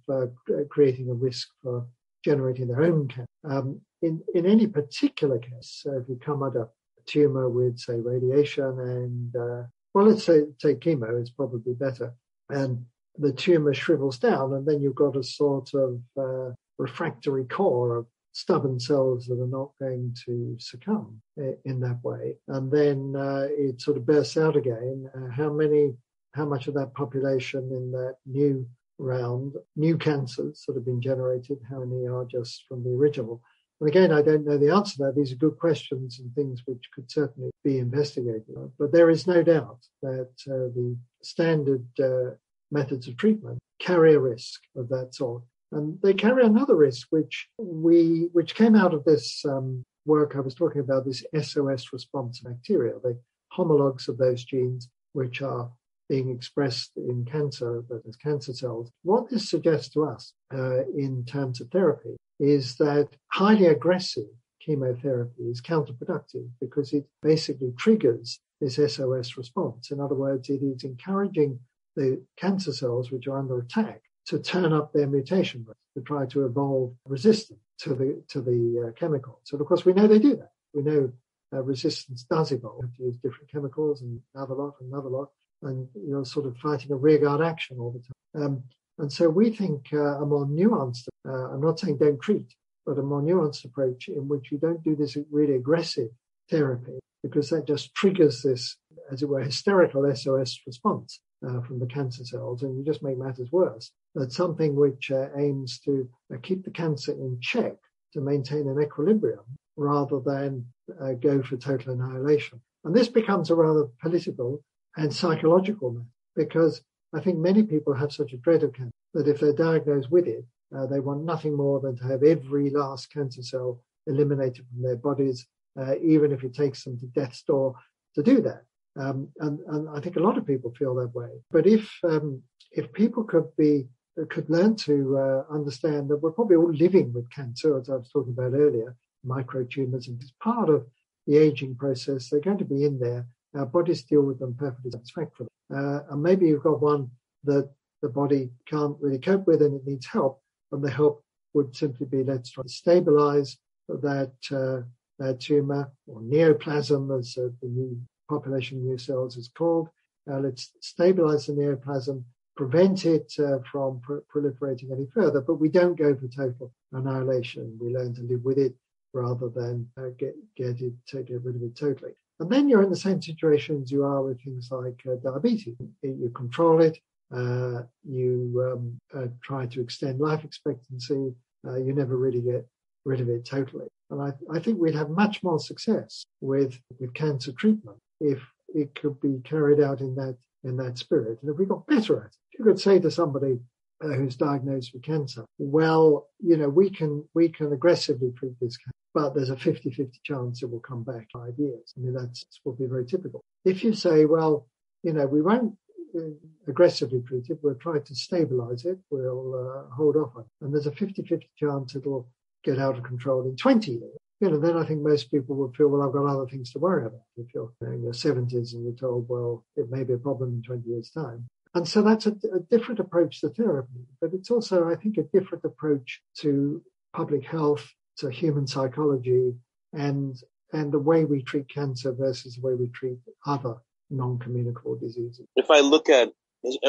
creating a risk for generating their own cancer. Um, in, in any particular case, so if you come at a tumor with, say, radiation and, uh, well, let's say take chemo, it's probably better, and the tumor shrivels down, and then you've got a sort of uh, refractory core of stubborn cells that are not going to succumb in that way. And then uh, it sort of bursts out again. Uh, how many, how much of that population in that new round, new cancers that have been generated, how many are just from the original? And again, I don't know the answer to that. These are good questions and things which could certainly be investigated. But there is no doubt that uh, the standard uh, methods of treatment carry a risk of that sort. And they carry another risk, which we, which came out of this um, work I was talking about, this SOS response bacteria, the homologs of those genes which are being expressed in cancer, that is cancer cells. What this suggests to us uh, in terms of therapy is that highly aggressive chemotherapy is counterproductive because it basically triggers this SOS response. In other words, it is encouraging the cancer cells which are under attack to turn up their mutation rate to try to evolve resistance to the to the uh, chemical. So of course we know they do that. We know uh, resistance does evolve. You use different chemicals and another lot, and another lot, and you're sort of fighting a rearguard action all the time. Um, and so we think uh, a more nuanced, uh, I'm not saying don't treat, but a more nuanced approach in which you don't do this really aggressive therapy because that just triggers this, as it were, hysterical SOS response uh, from the cancer cells, and you just make matters worse. That's something which uh, aims to uh, keep the cancer in check to maintain an equilibrium rather than uh, go for total annihilation. And this becomes a rather political and psychological because I think many people have such a dread of cancer that if they're diagnosed with it, uh, they want nothing more than to have every last cancer cell eliminated from their bodies, uh, even if it takes them to death's door to do that. Um, and, and, I think a lot of people feel that way. But if um, if people could be could learn to uh, understand that we're probably all living with cancer, as I was talking about earlier, microtumors, and it's part of the aging process. They're going to be in there. Our bodies deal with them perfectly satisfactorily. Uh, and maybe you've got one that the body can't really cope with and it needs help. And the help would simply be let's try to stabilize that, uh, that tumor or neoplasm, as uh, the new population of new cells is called. Uh, let's stabilize the neoplasm, prevent it uh, from pr- proliferating any further, but we don't go for total annihilation. We learn to live with it rather than uh, get, get it, get rid of it totally. And then you're in the same situation as you are with things like uh, diabetes. You control it, uh, you um, uh, try to extend life expectancy, uh, you never really get rid of it totally. And I, I, think we'd have much more success with, with cancer treatment if it could be carried out in that in that spirit. And if we got better at it, you could say to somebody uh, who's diagnosed with cancer, well, you know, we can we can aggressively treat this cancer but there's a 50-50 chance it will come back five years. I mean, that's will be very typical. If you say, well, you know, we won't uh, aggressively treat it, we'll try to stabilize it, we'll uh, hold off on it. And there's a 50-50 chance it'll get out of control in 20 years. You know, then I think most people would feel, well, I've got other things to worry about. If you're in your 70s and you're told, well, it may be a problem in 20 years' time. And so that's a, a different approach to therapy, but it's also, I think, a different approach to public health to human psychology and and the way we treat cancer versus the way we treat other non-communicable diseases. If I look at,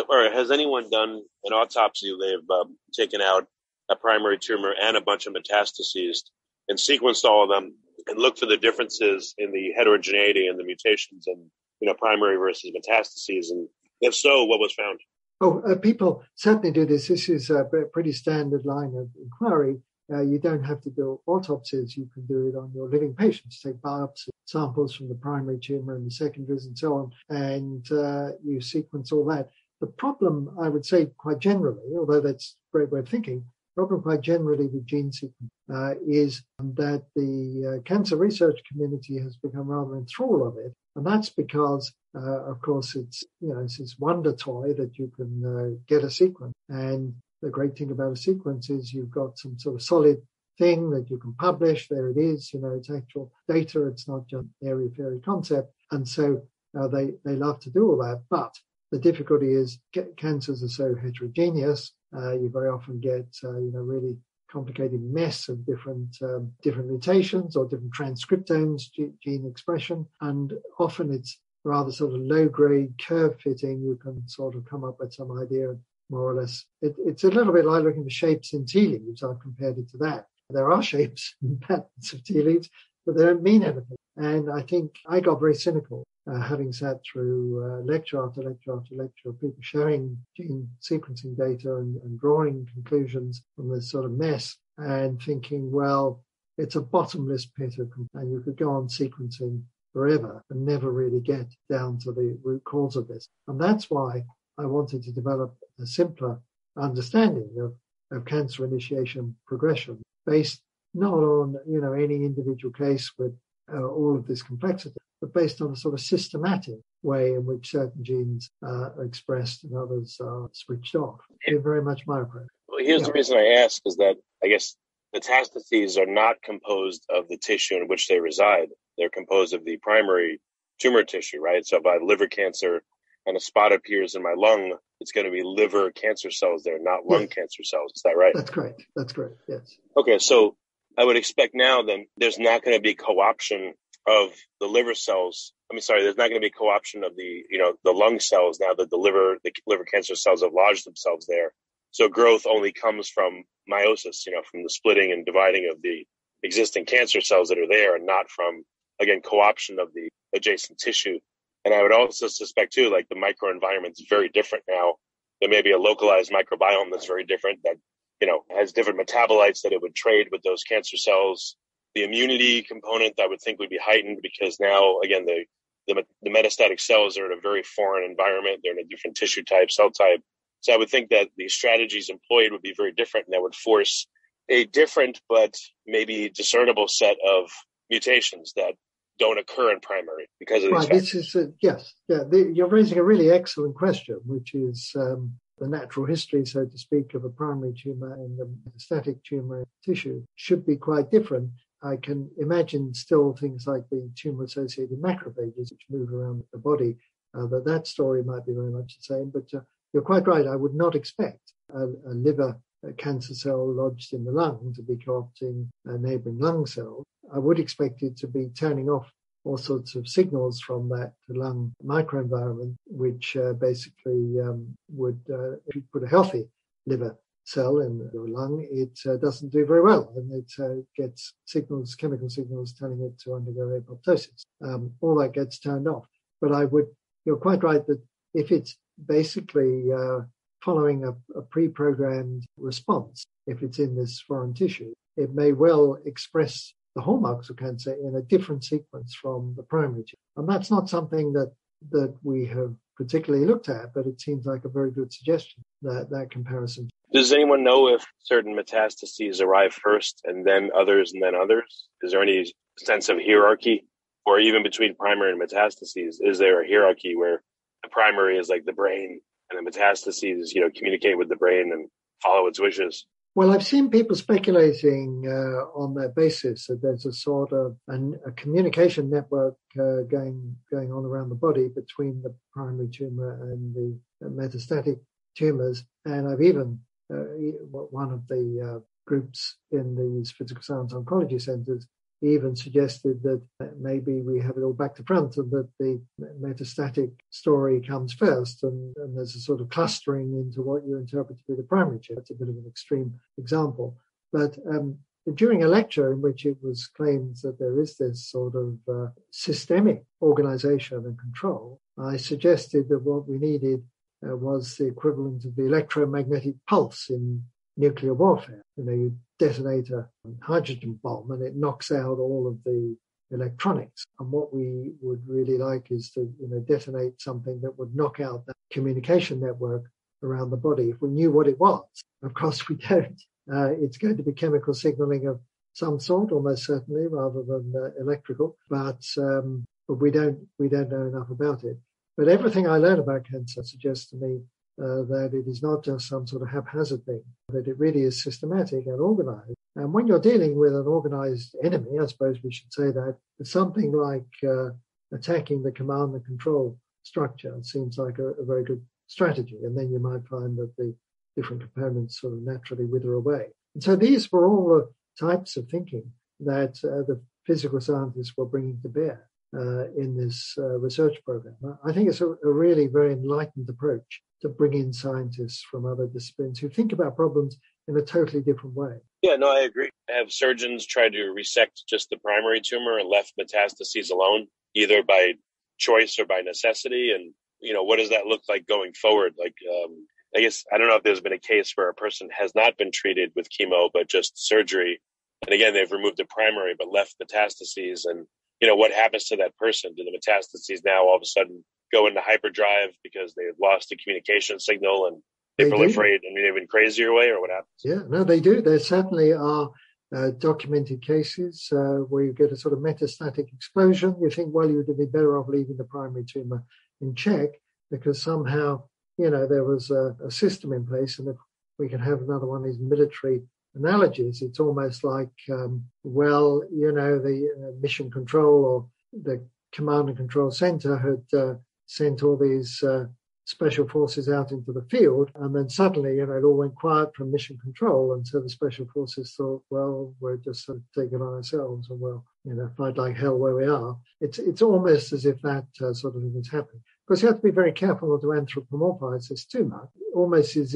or has anyone done an autopsy? They've um, taken out a primary tumor and a bunch of metastases and sequenced all of them and looked for the differences in the heterogeneity and the mutations and you know primary versus metastases. And if so, what was found? Oh, uh, people certainly do this. This is a pretty standard line of inquiry. Uh, you don't have to do autopsies. You can do it on your living patients. Take biopsy samples from the primary tumor and the secondaries and so on, and uh, you sequence all that. The problem, I would say quite generally, although that's a great way of thinking, problem quite generally with gene sequencing uh, is that the uh, cancer research community has become rather enthralled of it. And that's because, uh, of course, it's, you know, it's this wonder toy that you can uh, get a sequence. And the great thing about a sequence is you've got some sort of solid thing that you can publish. There it is. You know, it's actual data. It's not just airy fairy concept. And so uh, they, they love to do all that. But the difficulty is cancers are so heterogeneous. Uh, you very often get, uh, you know, really complicated mess of different um, different mutations or different transcriptomes, gene expression, and often it's rather sort of low grade curve fitting. You can sort of come up with some idea, more or less. It, it's a little bit like looking for shapes in tea leaves. I've compared it to that. There are shapes and patterns of tea leaves, but they don't mean anything. And I think I got very cynical uh, having sat through uh, lecture after lecture after lecture of people sharing gene sequencing data and, and drawing conclusions from this sort of mess and thinking, well, it's a bottomless pit of, and you could go on sequencing forever and never really get down to the root cause of this. And that's why I wanted to develop a simpler understanding of, of cancer initiation progression based not on, you know, any individual case with uh, all of this complexity, but based on a sort of systematic way in which certain genes uh, are expressed and others are switched off. Very much my approach. Well, here's yeah. the reason I ask is that I guess metastases are not composed of the tissue in which they reside. They're composed of the primary tumor tissue, right? So if I have liver cancer and a spot appears in my lung, it's going to be liver cancer cells there, not lung yes. cancer cells. Is that right? That's correct. That's correct. Yes. Okay. So I would expect now then there's not going to be co-option of the liver cells. I mean, sorry, there's not going to be co-option of the, you know, the lung cells now that the liver, the liver cancer cells have lodged themselves there. So growth only comes from meiosis, you know, from the splitting and dividing of the existing cancer cells that are there and not from, again, co-option of the adjacent tissue. And I would also suspect too, like the microenvironment is very different now. There may be a localized microbiome that's very different that, you know, has different metabolites that it would trade with those cancer cells the immunity component I would think would be heightened because now, again, the, the, the metastatic cells are in a very foreign environment. They're in a different tissue type, cell type. So I would think that the strategies employed would be very different and that would force a different but maybe discernible set of mutations that don't occur in primary because of right, this is a, yes, yeah. The, you're raising a really excellent question, which is um, the natural history, so to speak, of a primary tumor and the metastatic tumor tissue should be quite different. I can imagine still things like the tumor associated macrophages, which move around the body, uh, that that story might be very much the same. But uh, you're quite right. I would not expect a, a liver cancer cell lodged in the lung to be co-opting a neighboring lung cell. I would expect it to be turning off all sorts of signals from that lung microenvironment, which uh, basically um, would, uh, if you put a healthy liver cell in the lung, it uh, doesn't do very well and it uh, gets signals, chemical signals telling it to undergo apoptosis. Um, all that gets turned off. But I would, you're quite right that if it's basically uh, following a, a pre-programmed response, if it's in this foreign tissue, it may well express the hallmarks of cancer in a different sequence from the primary. And that's not something that that we have particularly looked at, but it seems like a very good suggestion that that comparison. Does anyone know if certain metastases arrive first and then others and then others? Is there any sense of hierarchy or even between primary and metastases? Is there a hierarchy where the primary is like the brain and the metastases, you know, communicate with the brain and follow its wishes? Well, I've seen people speculating uh, on that basis that there's a sort of an, a communication network uh, going going on around the body between the primary tumor and the metastatic tumors. And I've even uh, one of the uh, groups in these physical science oncology centers even suggested that maybe we have it all back to front and that the metastatic story comes first and, and there's a sort of clustering into what you interpret to be the primary tumor. It's a bit of an extreme example. But um, during a lecture in which it was claimed that there is this sort of uh, systemic organization and control, I suggested that what we needed uh, was the equivalent of the electromagnetic pulse in nuclear warfare. You know, you detonate a hydrogen bomb and it knocks out all of the electronics. And what we would really like is to, you know, detonate something that would knock out that communication network around the body. If we knew what it was, of course we don't. Uh, it's going to be chemical signaling of some sort, almost certainly, rather than uh, electrical. But, um, but we don't we don't know enough about it. But everything I learn about cancer suggests to me uh, that it is not just some sort of haphazard thing, that it really is systematic and organized. And when you're dealing with an organized enemy, I suppose we should say that, something like uh, attacking the command and control structure seems like a, a, very good strategy. And then you might find that the different components sort of naturally wither away. And so these were all the types of thinking that uh, the physical scientists were bringing to bear uh, in this uh, research program. I think it's a, a, really very enlightened approach to bring in scientists from other disciplines who think about problems in a totally different way. Yeah, no, I agree. Have surgeons try to resect just the primary tumor and left metastases alone, either by choice or by necessity? And, you know, what does that look like going forward? Like, um, I guess, I don't know if there's been a case where a person has not been treated with chemo, but just surgery. And again, they've removed the primary, but left metastases. And you know, what happens to that person? Do the metastases now all of a sudden go into hyperdrive because they've lost the communication signal and they, they proliferate do. in an even crazier way, or what happens? Yeah, no, they do. There certainly are uh, documented cases uh, where you get a sort of metastatic explosion. You think, well, you would be better off leaving the primary tumor in check because somehow, you know, there was a, a system in place, and if we can have another one of these military analogies. It's almost like, um, well, you know, the uh, mission control or the command and control center had uh, sent all these uh, special forces out into the field, and then suddenly, you know, it all went quiet from mission control, and so the special forces thought, well, we're just sort of taking on ourselves, and we'll, you know, fight like hell where we are. It's it's almost as if that uh, sort of thing is happening. Of course, you have to be very careful not to anthropomorphize this too much. Almost as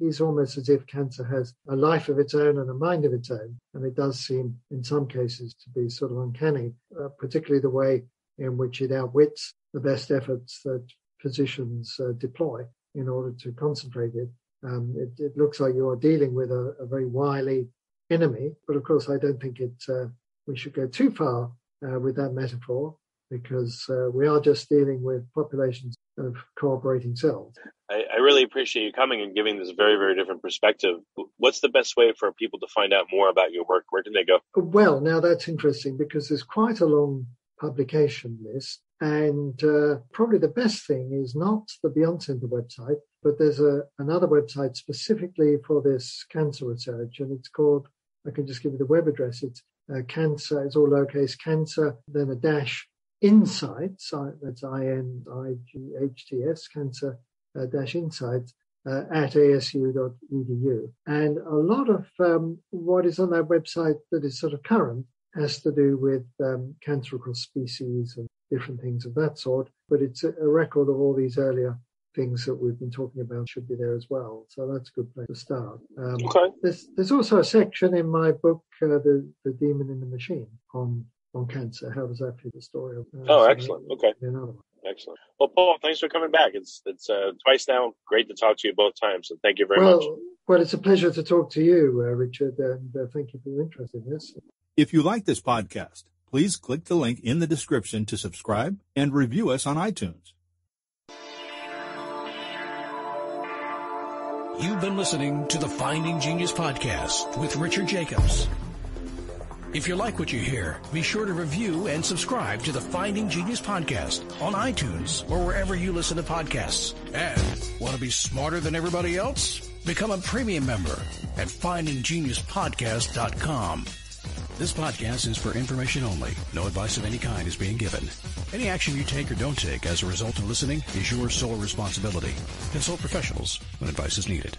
is almost as if cancer has a life of its own and a mind of its own. And it does seem, in some cases, to be sort of uncanny, uh, particularly the way in which it outwits the best efforts that physicians uh, deploy in order to concentrate it. Um, it. it. looks like you are dealing with a, a, very wily enemy, but of course, I don't think it. Uh, we should go too far uh, with that metaphor because uh, we are just dealing with populations of cooperating cells. I, I, really appreciate you coming and giving this very, very different perspective. What's the best way for people to find out more about your work? Where can they go? Well, now that's interesting because there's quite a long publication list. And uh, probably the best thing is not the Beyond Center website, but there's a, another website specifically for this cancer research, and it's called, I can just give you the web address. It's uh, cancer, it's all lowercase cancer, then a dash insights, that's I-N-I-G-H-T-S, cancer uh, dash insights, uh, at asu.edu. And a lot of um, what is on that website that is sort of current has to do with um, cancer across species and different things of that sort. But it's a, a record of all these earlier things that we've been talking about should be there as well. So that's a good place to start. Um, okay. There's, there's also a section in my book, uh, the, the Demon in the Machine, on on cancer. How does that fit the story? Uh, oh, excellent. Okay. Excellent. Well, Paul, thanks for coming back. It's it's uh, twice now. Great to talk to you both times. So thank you very well, much. Well, it's a pleasure to talk to you, uh, Richard, and uh, thank you for your interest in this. If you like this podcast, please click the link in the description to subscribe and review us on iTunes. You've been listening to the Finding Genius podcast with Richard Jacobs. If you like what you hear, be sure to review and subscribe to the Finding Genius podcast on iTunes or wherever you listen to podcasts. And want to be smarter than everybody else? Become a premium member at findinggeniuspodcast.com. This podcast is for information only. No advice of any kind is being given. Any action you take or don't take as a result of listening is your sole responsibility. Consult professionals when advice is needed.